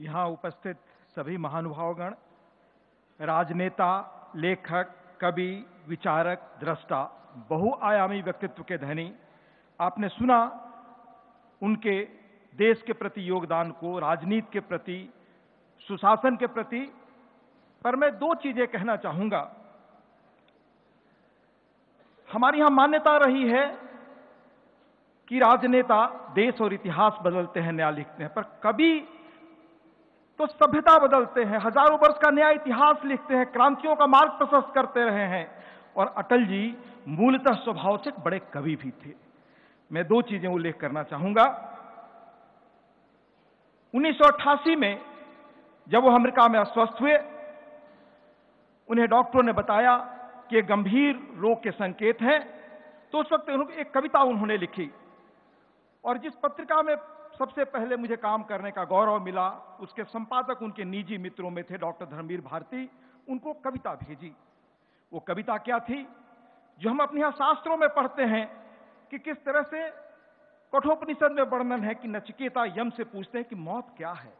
यहाँ उपस्थित सभी महानुभावगण, राजनेता, लेखक, कवि, विचारक, दृष्टा, बहुआयामी व्यक्तित्व के धनी, आपने सुना उनके देश के प्रति योगदान को, राजनीति के प्रति, सुशासन के प्रति, पर मैं दो चीज़ें कहना चाहूँगा। हमारी यहाँ मान्यता रही है कि राजनेता देश और इतिहास बदलते हैं न्याय लिखते हैं, पर कभी तो सभ्यता बदलते हैं, हज़ारों वर्ष का नया इतिहास लिखते हैं, क्रांतियों का मार्ग प्रशस्त करते रहे हैं। और अटल जी मूलतः स्वभाव से बड़े कवि भी थे। मैं दो चीज़ें उल्लेख करना चाहूँगा। 1988 में जब वो अमेरिका में अस्वस्थ हुए, उन्हें डॉक्टरों ने बताया कि गंभीर रोग के संकेत हैं। तो उस वक्त एक कविता उन्होंने लिखी। और जिस पत्रिका में सबसे पहले मुझे काम करने का गौरव मिला। उसके संपादक उनके निजी मित्रों में थे डॉक्टर धर्मवीर भारती। उनको कविता भेजी। वो कविता क्या थी? जो हम अपने यहाँ शास्त्रों में पढ़ते हैं कि किस तरह से कठोपनिषद में वर्णन है कि नचिकेता यम से पूछते हैं कि मौत क्या है।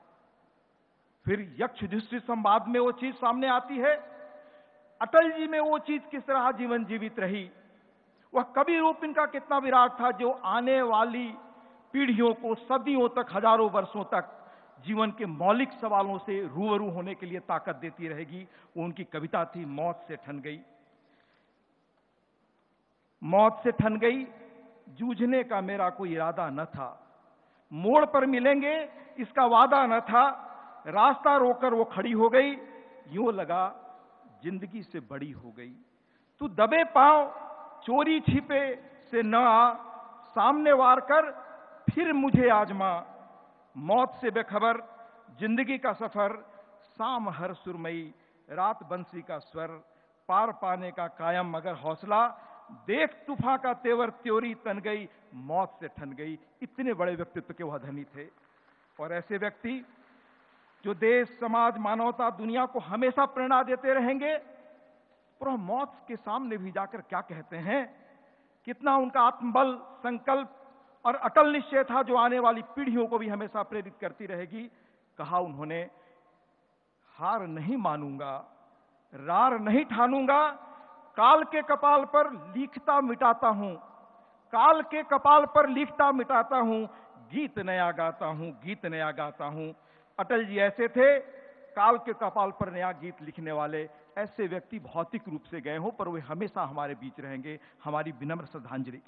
फिर यक्ष युधिष्ठिर संवाद में वो चीज़ सामने आती है। अटल जी में वो चीज़ किस तरह जीवन जीवित रही? वह कवि रूप इनका कितना विराट था जो आने वाली पीढ़ियों को, सदियों तक, हज़ारों वर्षों तक जीवन के मौलिक सवालों से रूबरू होने के लिए ताकत देती रहेगी। वो उनकी कविता थी, मौत से ठन गई। मौत से ठन गई, जूझने का मेरा कोई इरादा न था। मोड़ पर मिलेंगे, इसका वादा न था। रास्ता रोकर वो खड़ी हो गई, यूँ लगा, ज़िंदगी से बड़ी हो गई। तू दबे पाँव, चोरी छिपे से न आ, सामने वार कर फिर मुझे आजमा मौत से बेखबर, ज़िंदगी का सफ़र, शाम हर सुरमई, रात बंसी का स्वर, पार पाने का कायम मगर हौसला, देख तूफा का तेवर त्योरी तन गई, मौत से ठन गई। इतने बड़े व्यक्तित्व के वह धनी थे। और ऐसे व्यक्ति, जो देश, समाज, मानवता, दुनिया को हमेशा प्रेरणा देते रहेंगे और मौत के सामने भी जाकर क्या कहते हैं? कितना उनका आत्मबल, संकल्प और अटल निश्चय था जो आने वाली पीढ़ियों को भी हमेशा प्रेरित करती रहेगी। कहा उन्होंने, हार नहीं मानूँगा, रार नहीं ठानूँगा, काल के कपाल पर लिखता मिटाता हूँ, काल के कपाल पर लिखता मिटाता हूँ, गीत नया गाता हूँ, गीत नया गाता हूँ। अटल जी ऐसे थे, काल के कपाल पर नया गीत लिखने वाले। ऐसे व्यक्ति भौतिक रूप से गए हो, पर वे हमेशा हमारे बीच रहेंगे। हमारी विनम्र श्रद्धांजलि।